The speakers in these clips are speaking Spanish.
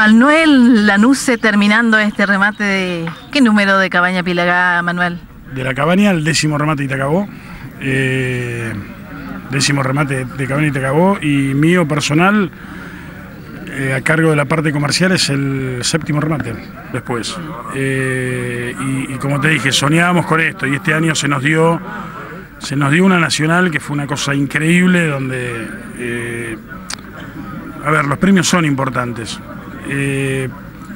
Manuel Lanusse terminando este remate de... ¿Qué número de cabaña Pilagá, Manuel? De la cabaña, el décimo remate te acabó. Eh, décimo remate de cabaña te acabó. Y mío personal, eh, a cargo de la parte comercial, es el séptimo remate después. Eh, y, y como te dije, soñábamos con esto y este año se nos dio se nos dio una nacional que fue una cosa increíble donde a ver los premios son importantes eh,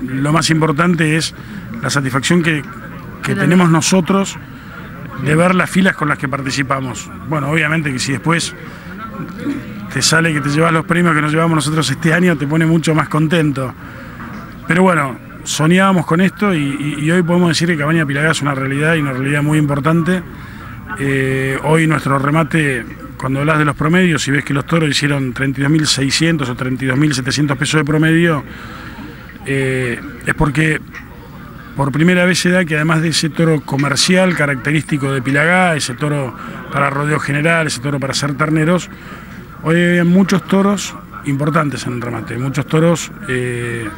lo más importante es la satisfacción que, que tenemos nosotros de ver las filas con las que participamos. Bueno obviamente que si después te sale que te llevas los premios que nos llevamos nosotros este año te pone mucho más contento. Pero bueno soñábamos con esto y, y hoy podemos decir que Cabaña Pilagá es una realidad y una realidad muy importante. Eh, hoy nuestro remate, cuando hablas de los promedios y ves que los toros hicieron 32.600 o 32.700 pesos de promedio, eh, es porque por primera vez se da que además de ese toro comercial característico de Pilagá, ese toro para rodeo general, ese toro para hacer terneros, hoy hay muchos toros importantes en el remate, muchos toros, eh,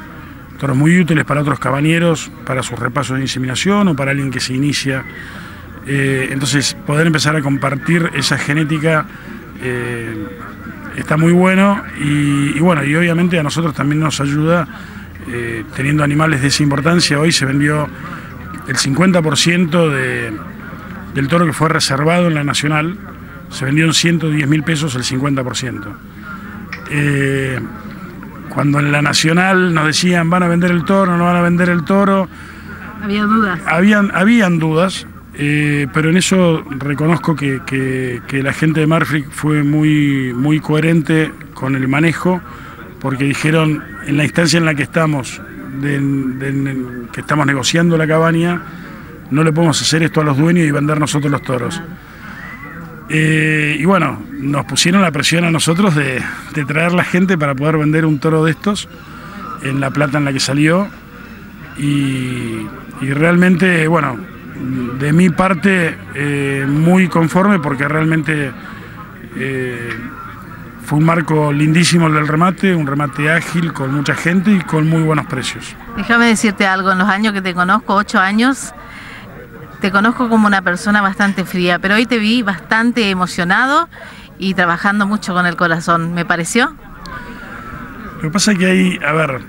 toros muy útiles para otros cabañeros, para sus repasos de inseminación o para alguien que se inicia eh, entonces, poder empezar a compartir esa genética eh, está muy bueno y, bueno, y obviamente a nosotros también nos ayuda eh, teniendo animales de esa importancia. Hoy se vendió el 50% de, del toro que fue reservado en la Nacional, se vendió en 110 mil pesos el 50%. cuando en la Nacional nos decían van a vender el toro, no van a vender el toro. Había dudas. Habían, habían dudas, eh, pero en eso reconozco que, la gente de Marfrig fue muy, muy coherente con el manejo, porque dijeron, en la instancia en la que estamos, que estamos negociando la cabaña, no le podemos hacer esto a los dueños y vender nosotros los toros. Eh, y bueno, nos pusieron la presión a nosotros de, traer la gente para poder vender un toro de estos en la plata en la que salió. y realmente, bueno, de mi parte eh, muy conforme porque realmente eh, fue un marco lindísimo el del remate, un remate ágil con mucha gente y con muy buenos precios. Déjame decirte algo, en los años que te conozco, ocho años, te conozco como una persona bastante fría, pero hoy te vi bastante emocionado y trabajando mucho con el corazón, ¿me pareció? Lo que pasa es que hay, a ver,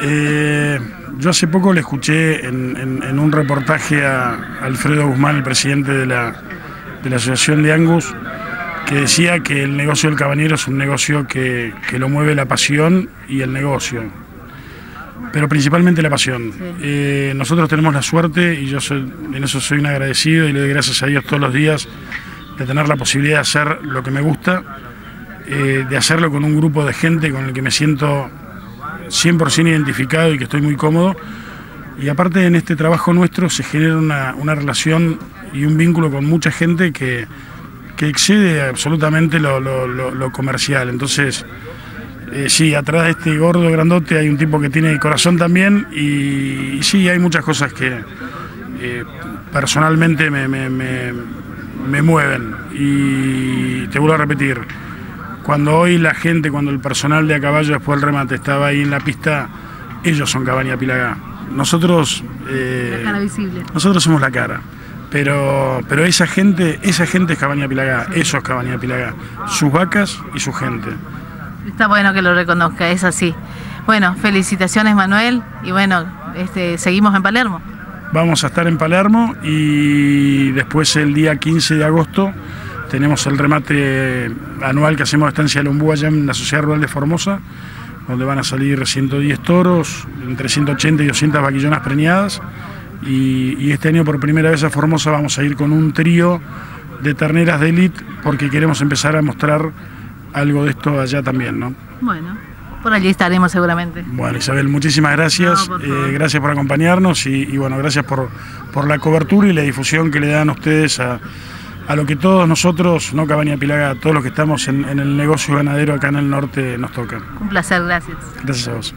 eh, yo hace poco le escuché en, un reportaje a Alfredo Guzmán, el presidente de la, Asociación de Angus, que decía que el negocio del cabañero es un negocio que, lo mueve la pasión y el negocio, pero principalmente la pasión. Eh, nosotros tenemos la suerte, y yo en eso soy un agradecido y le doy gracias a Dios todos los días, de tener la posibilidad de hacer lo que me gusta, eh, de hacerlo con un grupo de gente con el que me siento 100% identificado y que estoy muy cómodo. Y aparte en este trabajo nuestro se genera una, relación y un vínculo con mucha gente que, excede absolutamente lo, comercial. Entonces, eh, sí, atrás de este gordo grandote hay un tipo que tiene corazón también y, sí, hay muchas cosas que eh, personalmente me, me mueven. Y te vuelvo a repetir, cuando hoy la gente, cuando el personal de a caballo después del remate estaba ahí en la pista, ellos son Cabaña Pilagá. Nosotros. Eh, la cara visible. Nosotros somos la cara. Pero, pero esa gente, esa gente es Cabaña Pilagá, eso es Cabaña Pilagá. Sus vacas y su gente. Está bueno que lo reconozca, es así. Bueno, felicitaciones Manuel y bueno, este, seguimos en Palermo. Vamos a estar en Palermo y después el día 15 de agosto tenemos el remate anual que hacemos de Estancia Lombú allá en la Sociedad Rural de Formosa, donde van a salir 110 toros, entre 180 y 200 vaquillonas preñadas. Y, este año por primera vez a Formosa vamos a ir con un trío de terneras de élite porque queremos empezar a mostrar algo de esto allá también, ¿no? Bueno, por allí estaremos seguramente. Bueno, Isabel, muchísimas gracias. Eh, gracias por acompañarnos y, y, bueno, gracias por, por la cobertura y la difusión que le dan ustedes a a lo que todos nosotros, no Cabaña Pilaga, todos los que estamos en, en el negocio ganadero acá en el norte nos toca. Un placer, gracias. Gracias a vos.